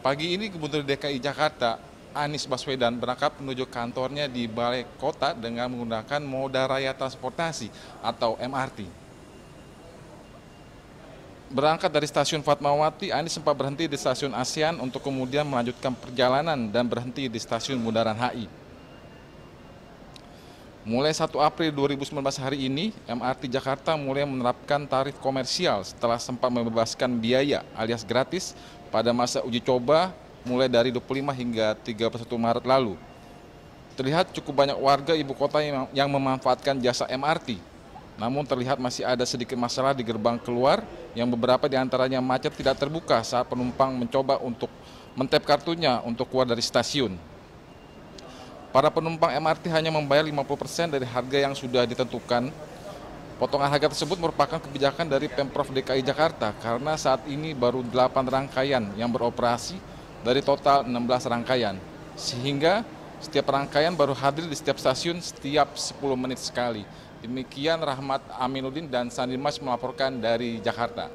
Pagi ini Gubernur DKI Jakarta Anies Baswedan berangkat menuju kantornya di Balai Kota dengan menggunakan moda raya transportasi atau MRT. Berangkat dari stasiun Fatmawati, Anies sempat berhenti di stasiun ASEAN untuk kemudian melanjutkan perjalanan dan berhenti di stasiun Bundaran HI. Mulai 1 April 2019 hari ini, MRT Jakarta mulai menerapkan tarif komersial setelah sempat membebaskan biaya alias gratis pada masa uji coba mulai dari 25 hingga 31 Maret lalu. Terlihat cukup banyak warga ibu kota yang, memanfaatkan jasa MRT. Namun terlihat masih ada sedikit masalah di gerbang keluar yang beberapa di antaranya macet tidak terbuka saat penumpang mencoba untuk mentep kartunya untuk keluar dari stasiun. Para penumpang MRT hanya membayar 50% dari harga yang sudah ditentukan. Potongan harga tersebut merupakan kebijakan dari Pemprov DKI Jakarta karena saat ini baru 8 rangkaian yang beroperasi dari total 16 rangkaian. Sehingga setiap rangkaian baru hadir di setiap stasiun setiap 10 menit sekali. Demikian Rahmat Aminuddin dan Sandi Mas melaporkan dari Jakarta.